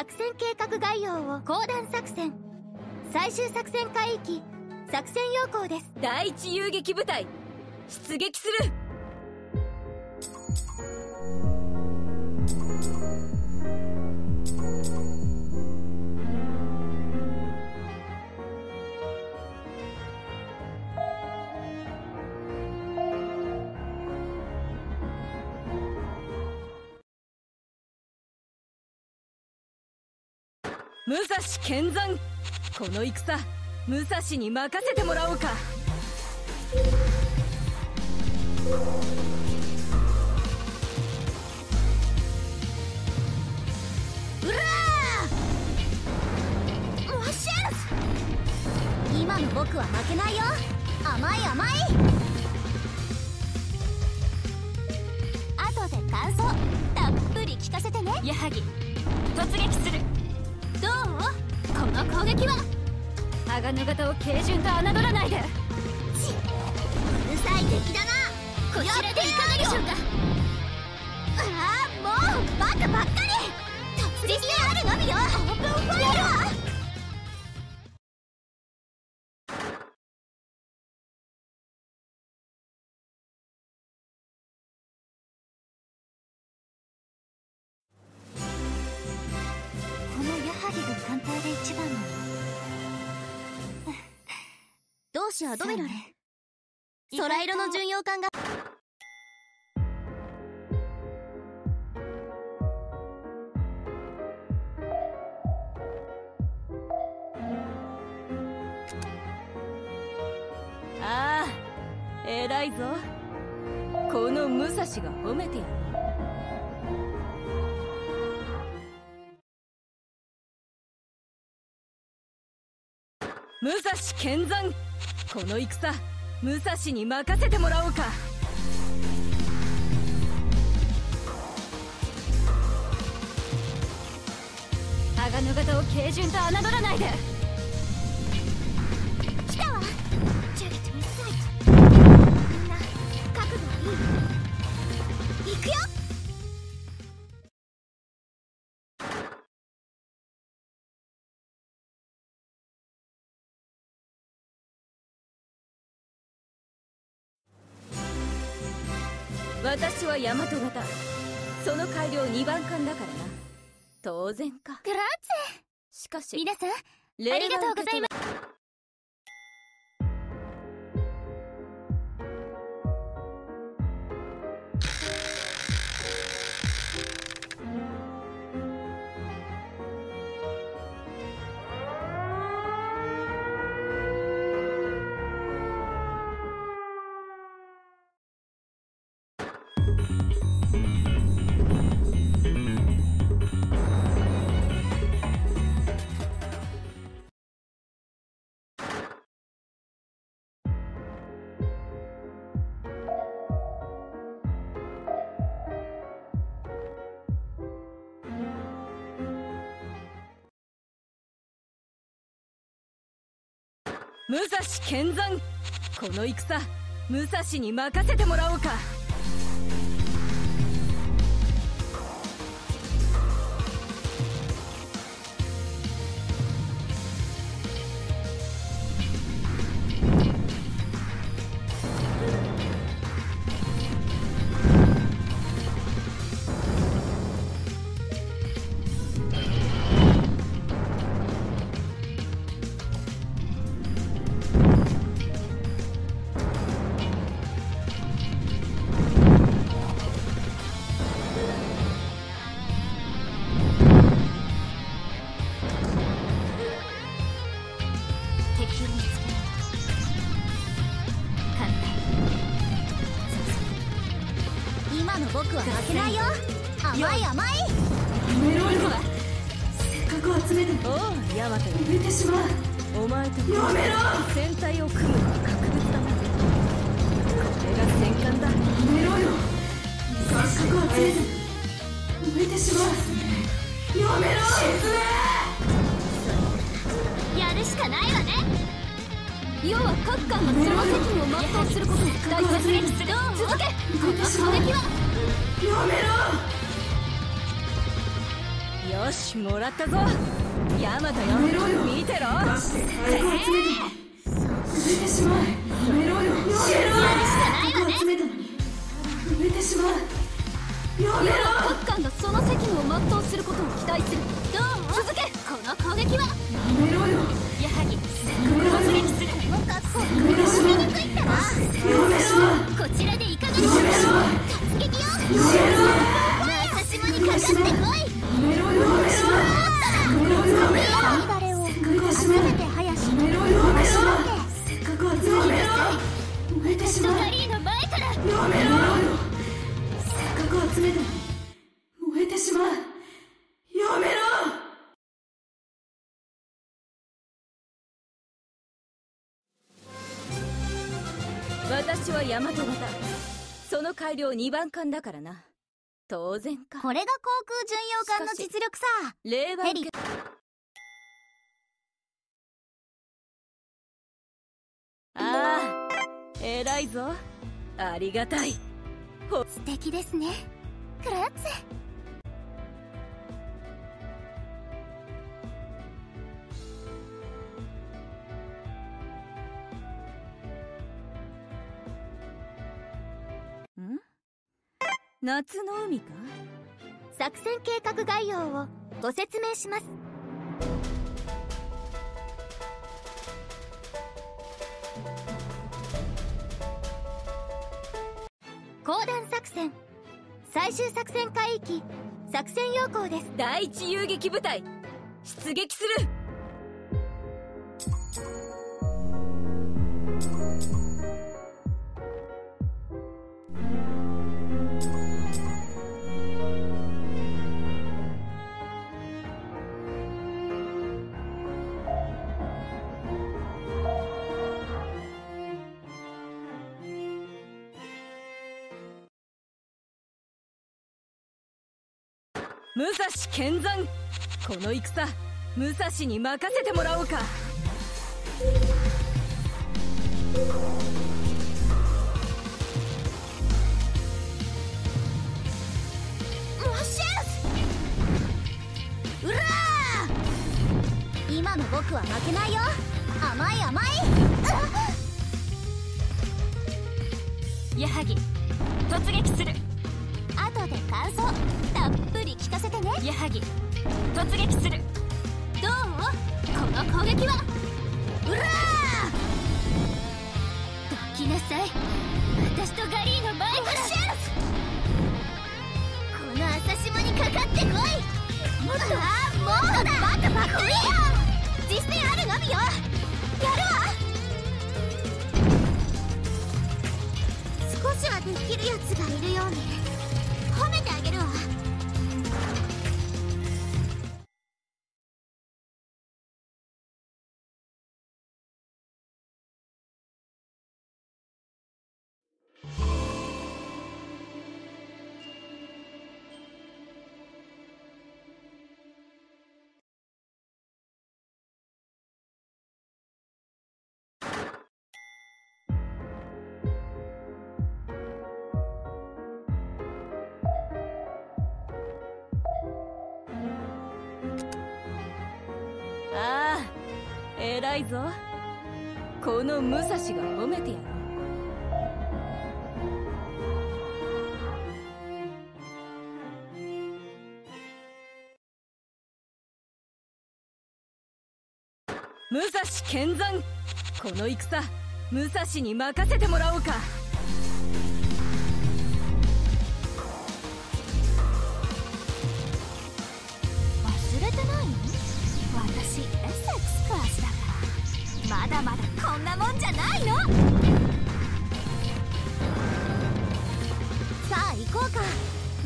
作戦計画概要を講談作戦。最終作戦海域作戦要項です。第一遊撃部隊出撃する。剣山。この戦武蔵に任せてもらおうか。うらー!わっしゃ今の僕は負けないよ。甘い甘い。後で感想たっぷり聞かせてね。矢作突撃する。どう？この攻撃は鋼型を軽順と侮らないで。ちうるさい敵だな。こちらでいかがでしょうか。ああもうバカばっかり。突撃あるのみよ。オープンファイヤどうしようアドミラル空色の巡洋艦が。ああ偉いぞ。この武蔵が褒めてやる。武蔵剣山この戦武蔵に任せてもらおうか。鋼型を軽順と侮らないで。来たわ。ジャゲットインサイトみんな覚悟はいい。行くよ。私は大和型。その改良2番艦だからな。当然か。グラッしかし皆さんありがとうございます武蔵剣山。この戦武蔵に任せてもらおうか。ヤマト型その改良2番艦だからな。当然か。これが航空巡洋艦の実力さ。令和ヘリ。ああ偉いぞ。ありがたい。素敵ですね。クラッツ夏の海か？作戦計画概要をご説明します。講談作戦。最終作戦海域作戦要項です。第一遊撃部隊。出撃する。武蔵剣山。この戦武蔵に任せてもらおうか。うら今の僕は負けないよ。甘い甘い。矢作突撃する。後で感想たっぷり聞かせてね。矢作突撃する。どうこの攻撃はうらー！どきなさい。私とガリーの前から。この浅島にかかってこい。もっと。あもっとだバカバカ実践あるのみよ。やるわ少しはできるやつがいるように褒め偉いぞ。この武蔵が褒めてやる武蔵剣山。この戦武蔵に任せてもらおうか。まだまだこんなもんじゃないの。さあ行こうか。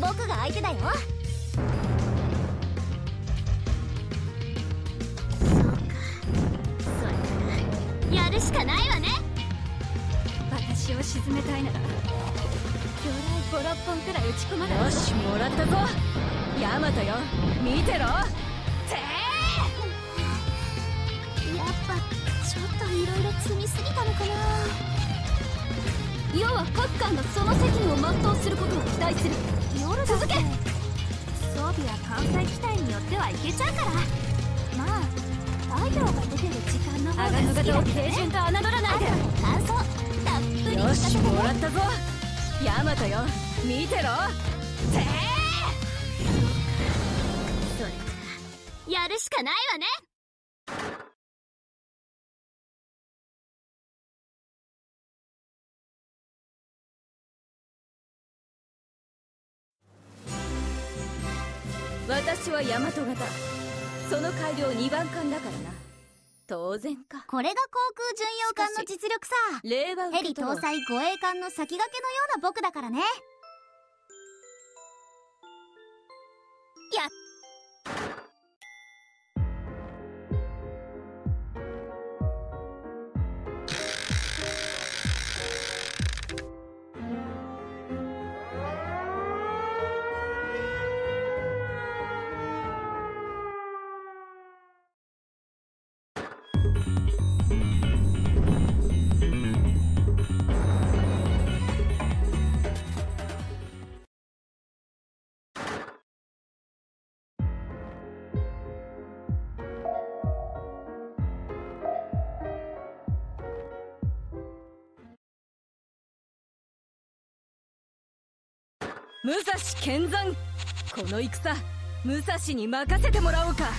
僕が相手だよ。そうか。それならやるしかないわね。私を沈めたいなら魚雷56本くらい撃ち込まないよしもらったぞ。ヤマトよ見てろ。てや要は各艦がその責務を全うすることを期待する。夜だ続け。装備や艦載機体によってはちゃうから。まあ太陽が出てる時間の方が好きだけどね順と侮らないで。感想たっぷり聞よしもらったぞ。ヤマトよ見てろ。てそれじゃやるしかないわね私はヤマト型その改良2番艦だからな。当然か。これが航空巡洋艦の実力さ。令和受ヘリ搭載護衛艦の先駆けのような僕だからね。や武蔵剣山。この戦武蔵に任せてもらおうか。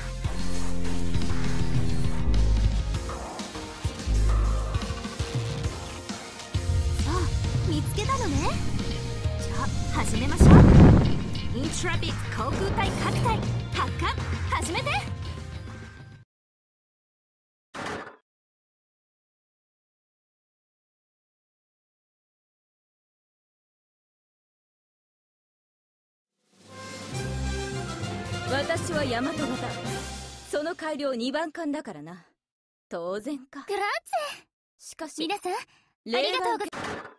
そう見つけたのね。じゃあ始めましょう。イントラビット航空隊各隊発艦始めて。改良2番艦だからな。当然か。グラッしかし皆さんありがとうござい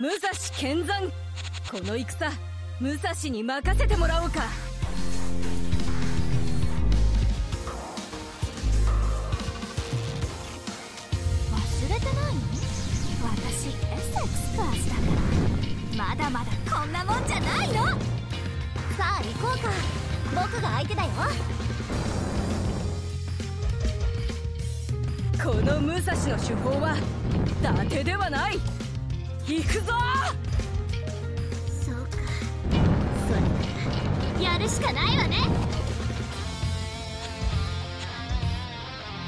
武蔵剣山。この戦武蔵に任せてもらおうか。忘れてない？の私エッセックスクラスだから。まだまだこんなもんじゃないの。さあ行こうか。僕が相手だよ。この武蔵の手法は伊達ではない行くぞ！そうか。それならやるしかないわね。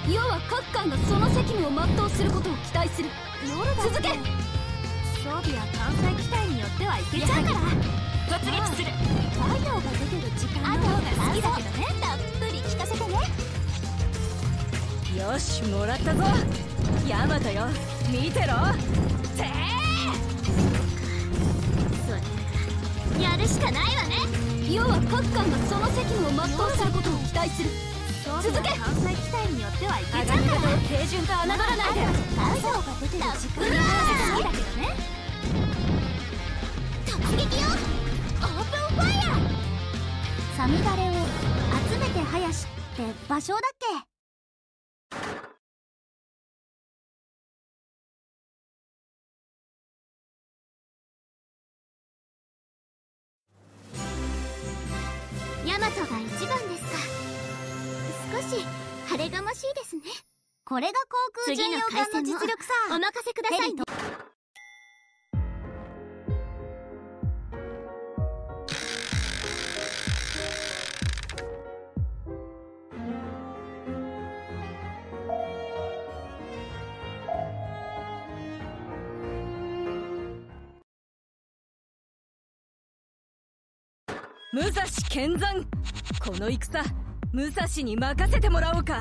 世は各艦がその責務を全うすることを期待する。続け！装備や艦載機体によってはいけちゃうから。突撃する。太陽が出てる時間の方が好きだけどね。たっぷり聞かせてね。よしもらったぞ。ヤマトよ。見てろ。てそやるしかないわね。世は各艦がその責務を全うすることを期待する。続け。艦載機体によってはいけちゃう鋼から型を軽順と侮らないで太陽が出てる時間が好きだけどね突撃よ。オープンファイヤーサミダレを集めて林って場所だマトが一番ですか。少し晴れがましいですね。これが航空巡洋艦の実力さ。お任せください武蔵剣山。この戦武蔵に任せてもらおうか。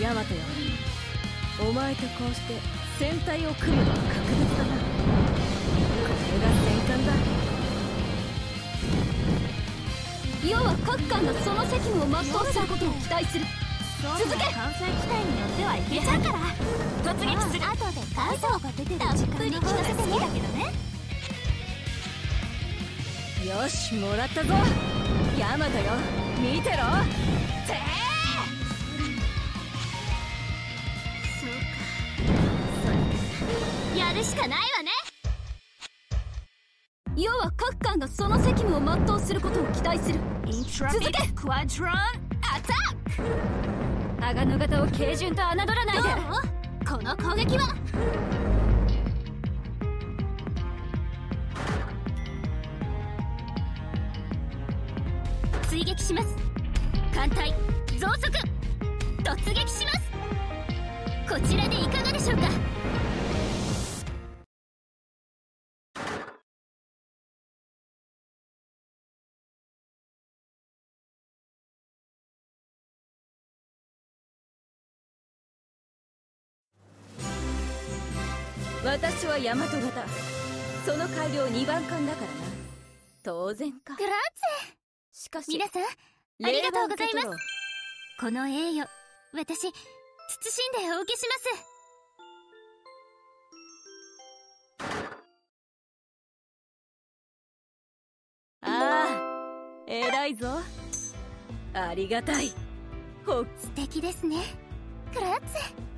ヤマトよお前とこうして戦隊を組むのは格別だ。なこれが戦艦だ。要は各艦がその責務を全うすることを期待する続け艦載機体によってはいけちゃうから突撃する後で感想が出てるたっぷり聞かせてみたけどねよしもらったぞヤマトよ見てろるしかないわね。要は各艦がその責務を全うすることを期待する。続け。クワドロンアタック鋼の型を軽順と侮らないで。この攻撃は？私は大和型。その改良2番艦だからな。当然か。グラッしかしツェ皆さんありがとうございます。この栄誉私謹んでお受けします。ああ偉いぞ。ありがたい。ほっ。素敵ですね。グラッツ！ェ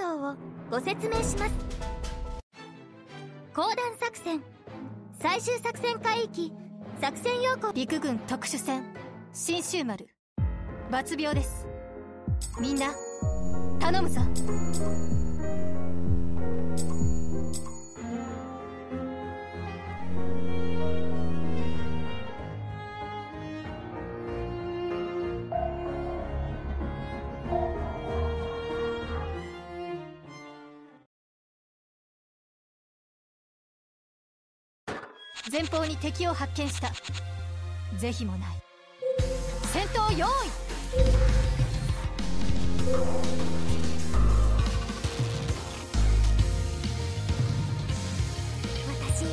画概要をご説明します。講談作戦。最終作戦海域作戦要項。陸軍特殊戦。新州丸。抜病です。みんな頼むぞ。方に敵を発見した。是非もない。戦闘用意。私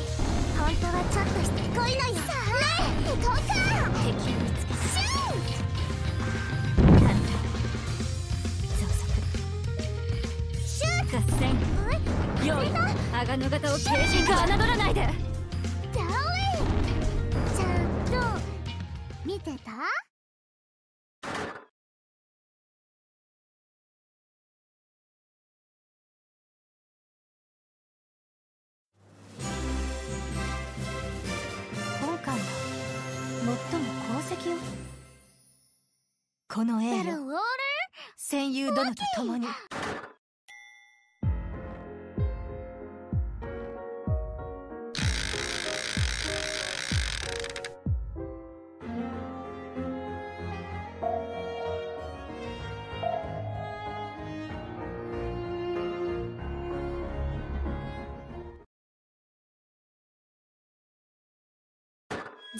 本当はちょっとしつこいのよ。さあ行こうか。敵を見つけシュ増速。シュー！合戦。型を軽順と侮らないで見てた？今回は最も功績を。この栄誉戦友殿と共に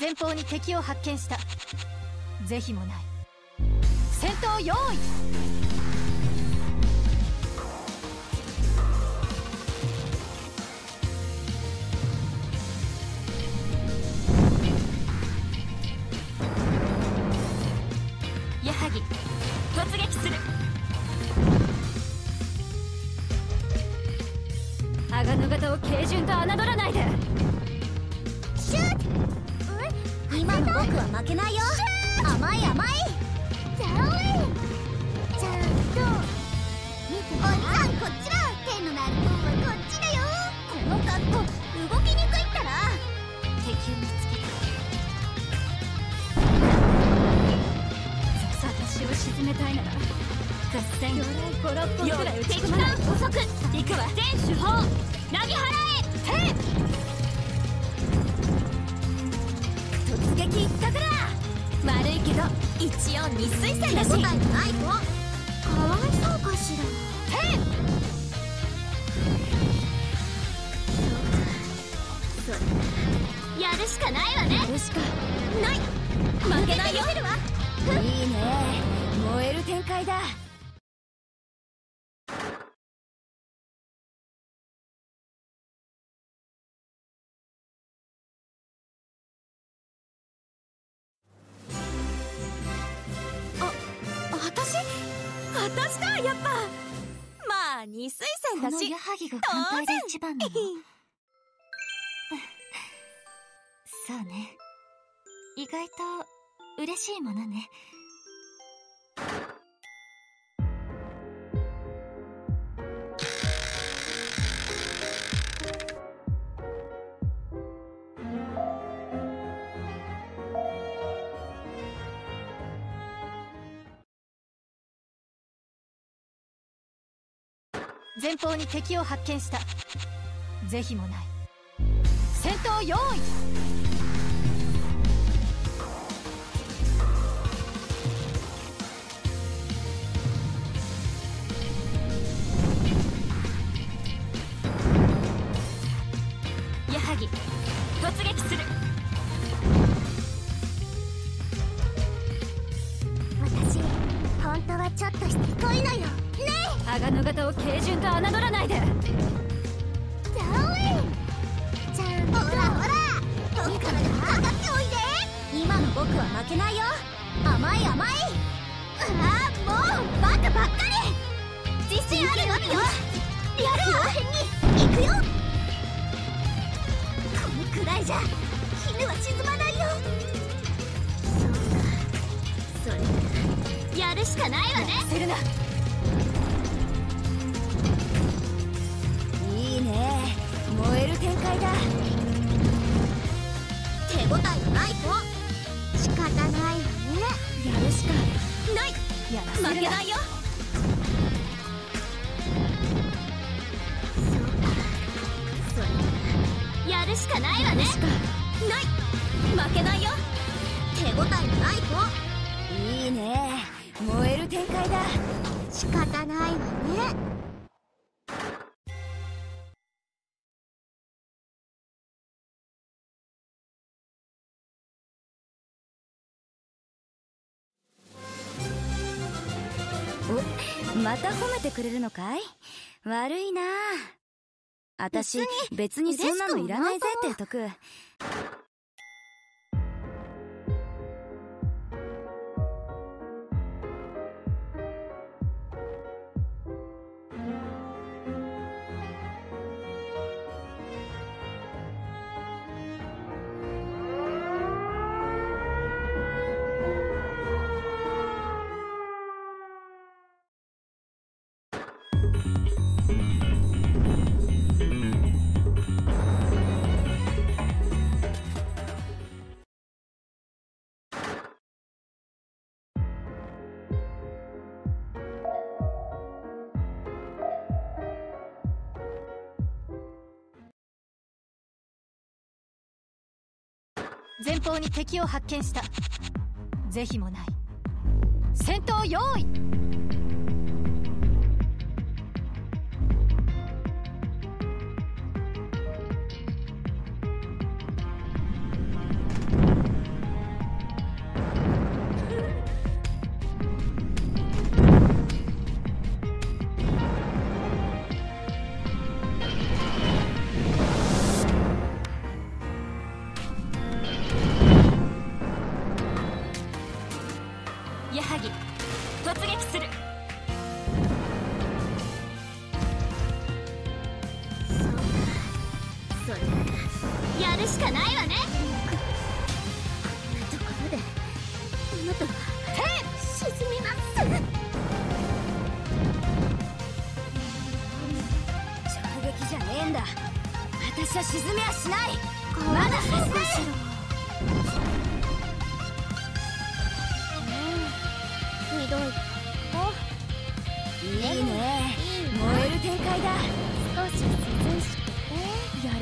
前方に敵を発見した。是非もない。戦闘用意。二水戦だしヤハギが艦隊で一番なの。そうね。意外と嬉しいものね前方に敵を発見した。是非もない。戦闘用意。矢作突撃する。私本当はちょっとしつこいのよ。ね鋼の型を軽順と侮らないで。えザオイちゃんとほらほら僕からでもかかっておいで今の僕は負けないよ甘い甘いああもうバカばっかり自信あるのみよやるわに行くよこのくらいじゃ絹は沈まないよそうかそれならやるしかないわねせるなだ。手応えがない子。仕方ないわね。やるしかない。やら負けないよ。そうか。それ。やるしかないわね。ない。負けないよ。手応えがない子。いいね。燃える展開だ。仕方ないわねめてくれるのかい？悪いなあ。たし別にそんなのいらないぜって前方に敵を発見した。是非もない。戦闘用意。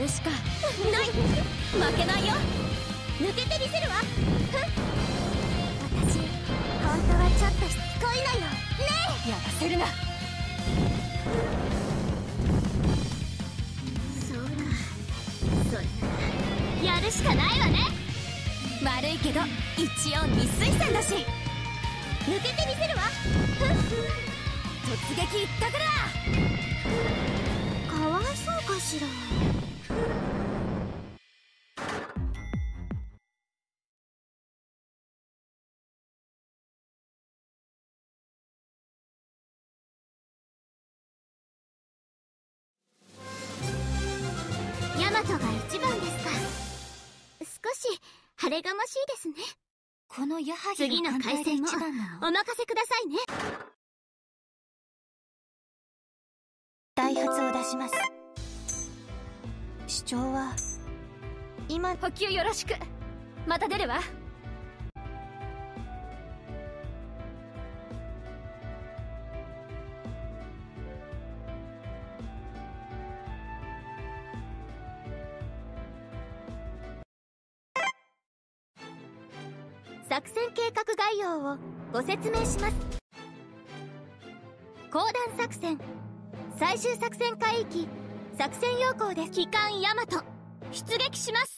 るしかない。負けないよ。抜けてみせるわ。私本当はちょっとしつこいのよ。ねやらせるな。そうだそれならやるしかないわね。悪いけど一応未推薦だし。抜けてみせるわ。突撃一択だかわいそうかしられがましいですね。このヤハギ次の回戦もお任せくださいね。ダイハツを出します。主張は今補給よろしく。また出るわ画概要をご説明します。講談作戦。最終作戦海域作戦要項です。機関ヤマト。出撃します。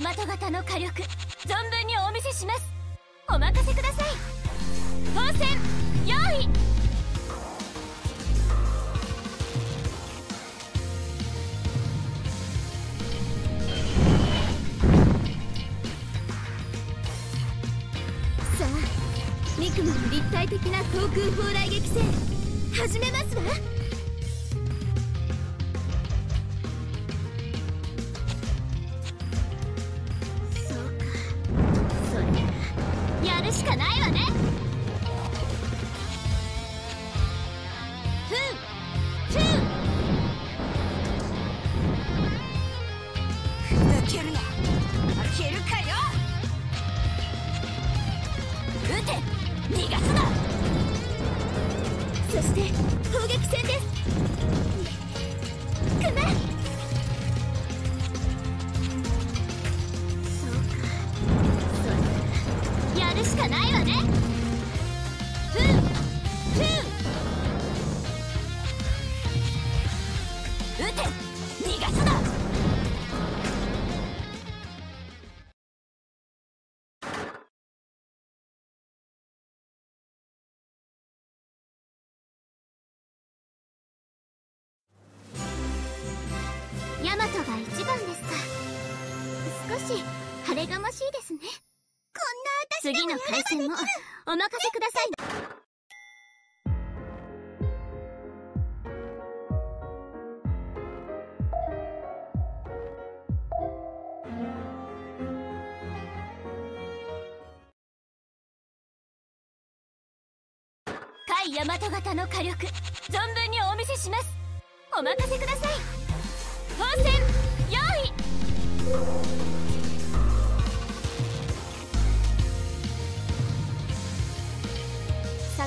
大和型の火力存分にお見せします。お任せください。当選。用意。さあミクマの立体的な航空砲雷撃戦始めますわ。がましいですね。こんな私次の回戦もお任せください。海大和型の火力存分にお見せしますお任せください。当選用意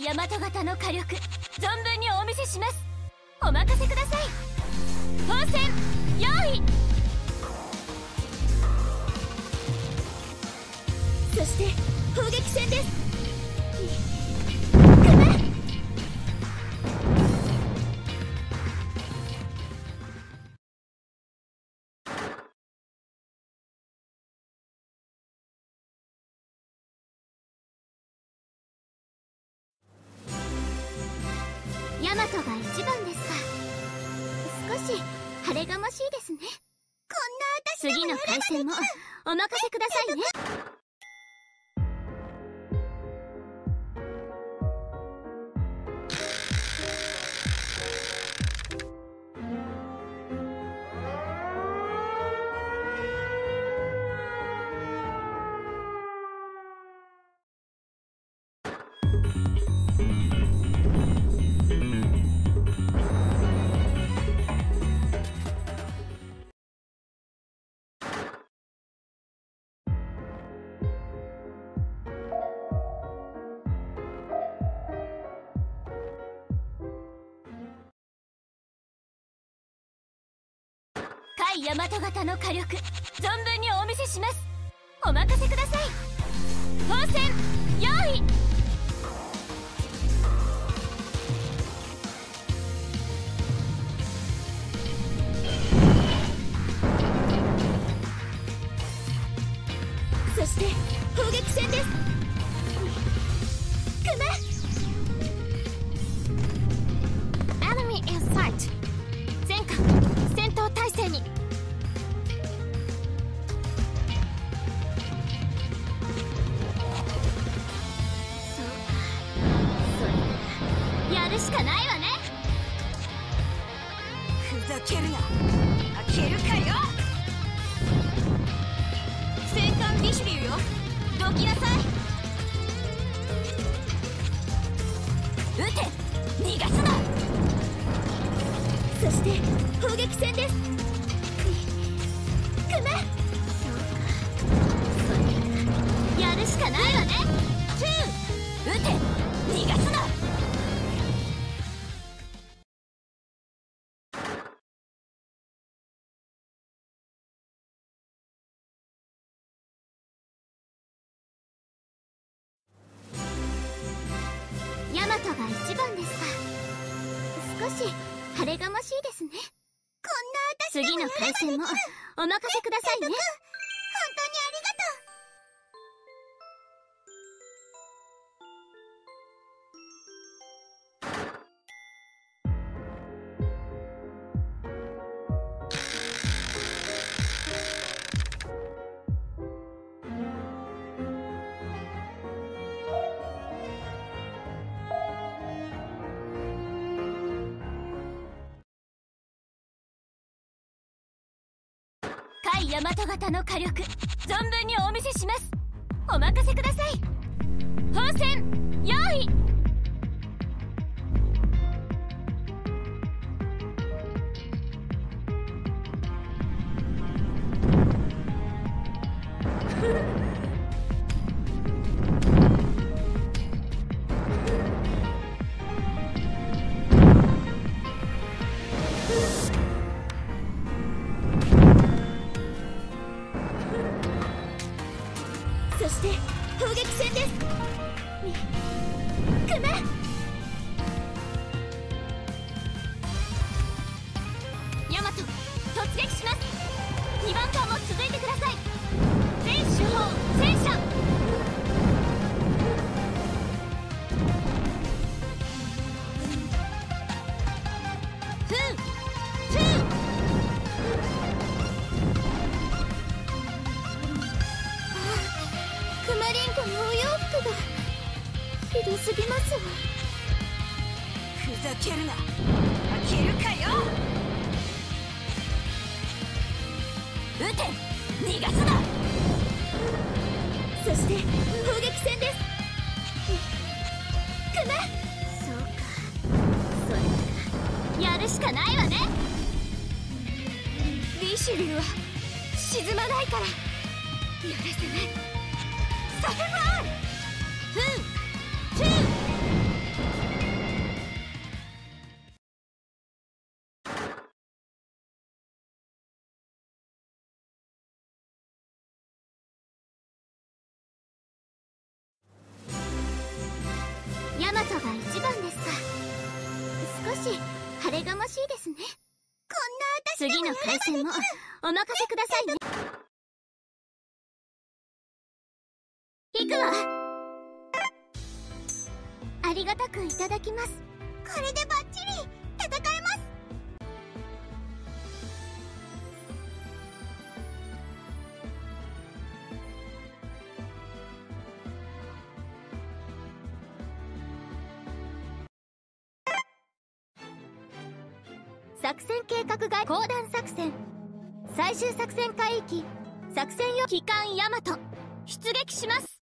大和型の火力存分にお見せします。お任せください。本戦用意。そして砲撃戦です。ヤマトが一番ですか。少し晴れがましいですね。こんな私次の回戦もお任せくださいね大和型の火力存分にお見せします。お任せください。本戦用意。そして砲撃戦です。トが一番ですか。少し晴れがましいですね。こんな私次の回戦もお任せくださいね甲斐大和型の火力存分にお見せします。お任せください。本戦用意。て逃がすな。そして砲撃戦です。くめそうか。それならやるしかないわね。リシュリューは沈まないからやらせないサフェバールフンフンお任せくださいね。行くわ。ありがたくいただきます。これでバッチリ戦えます。作戦計画外公団作戦。最終作戦海域作戦用機関ヤマト。出撃します。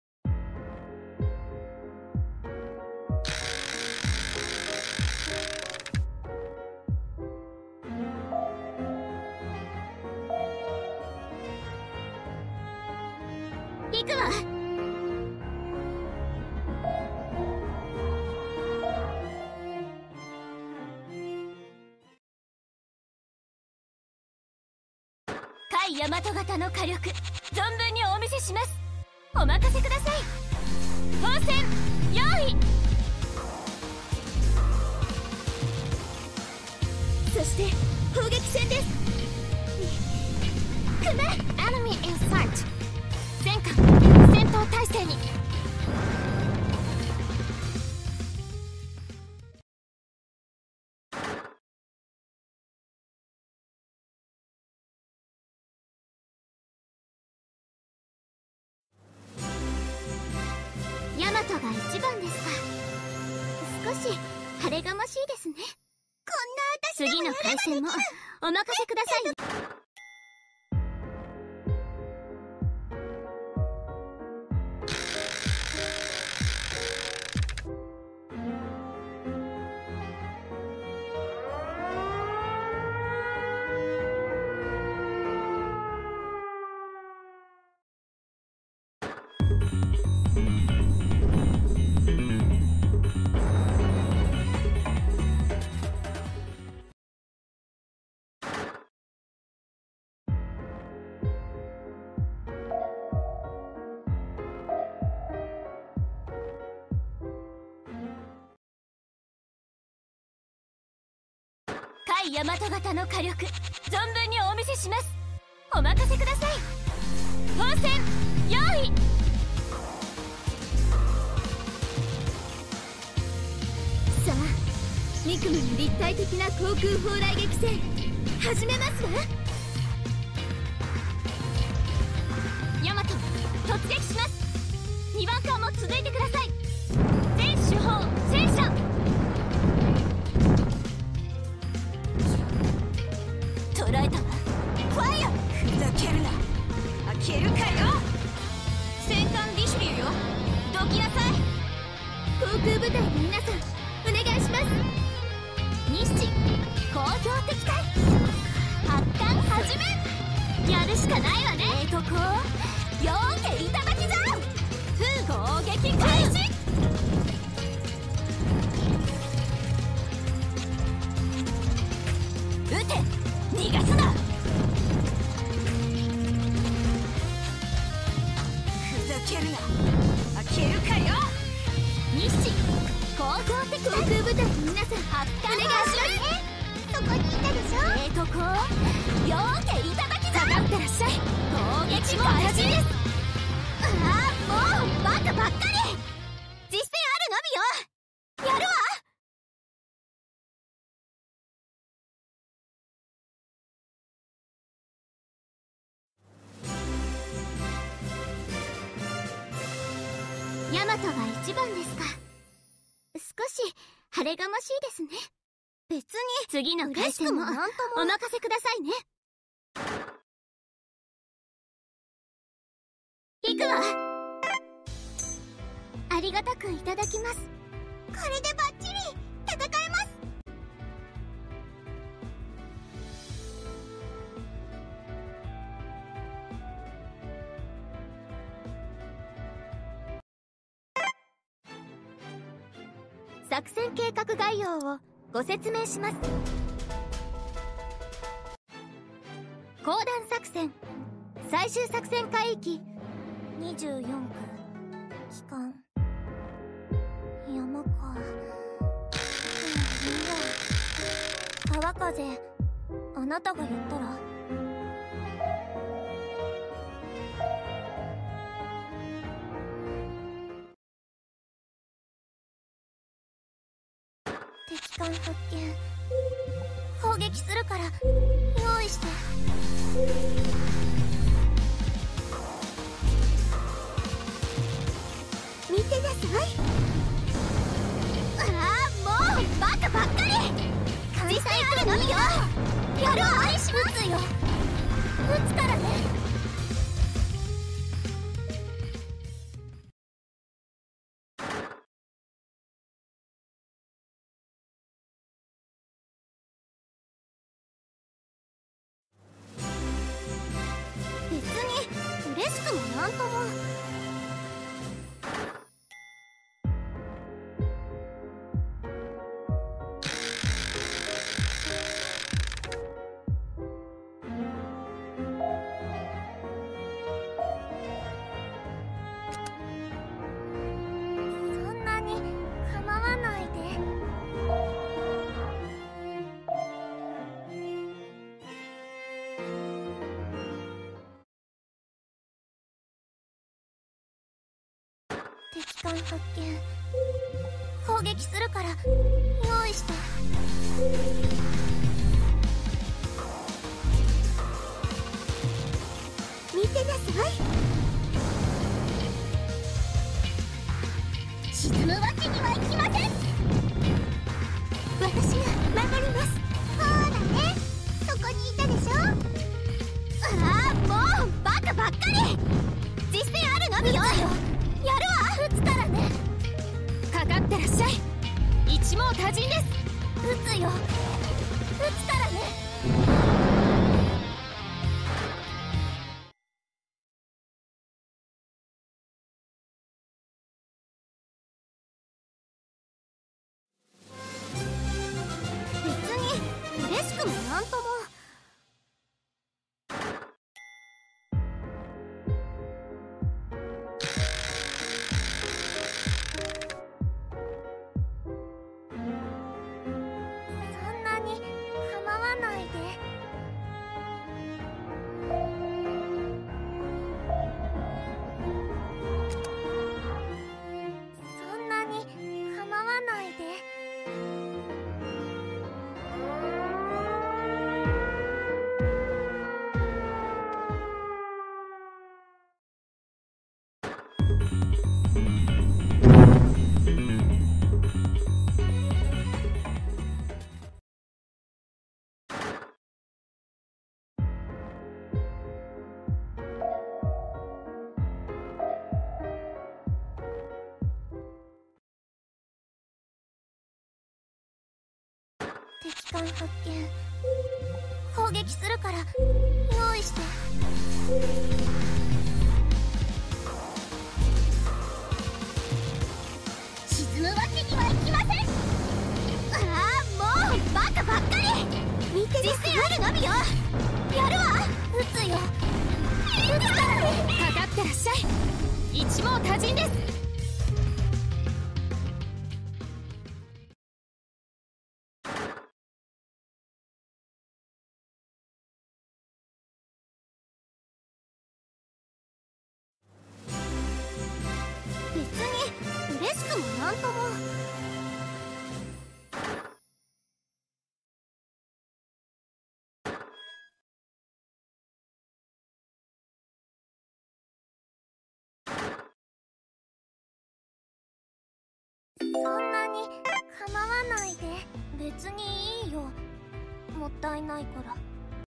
海大和型の火力存分にお見せします。お任せください。本戦用意。そして砲撃戦です。組め Enemy in sight 戦艦戦闘態勢にお任せください。海大和型の火力存分にお見せします。お任せください。本戦用意。さあミクムの立体的な航空砲雷撃戦始めますわ。ヤマト突撃します。2番艦も続いてください。全手法開けるかよ。戦艦ディシュリューよ。どきなさい。航空部隊の皆さんお願いします。日清工業敵対。発艦始め。やるしかないわね。えとこよーけいただきざ攻撃開始。撃て。逃がすな。けるな開けるかよ。日的航空部隊の皆さん発艦お願いしますそこにい。たでしょええとこよーけいただきってらっしゃい。攻撃開始です。ああもうバカばっかりれがましいですね。別に。次の回嬉しく戦もも。お任せくださいね。行くわ。ありがたくいただきます。これでバッチリ戦え作戦計画概要をご説明します。講談作戦。最終作戦海域24区。期間山か川風。あなたが言ったら。敵艦発見攻撃するから用意して。見てなさい。ああもうバカばっかり。実際あるのみよ。やるわ愛しますよ。撃つからね発見攻撃するから用意して見てなさい。沈むわけにはいきません。しゃい。一網多人です。撃つよ。撃つからね。艦発見。攻撃するから用意して。沈むわけにはいきません。ああもうバカばっかり。見て実践あるのみよ。やるわ。撃つよ。撃つから。かかってらっしゃい。一網多人です。なに構わないで。別にいいよ。もったいないから。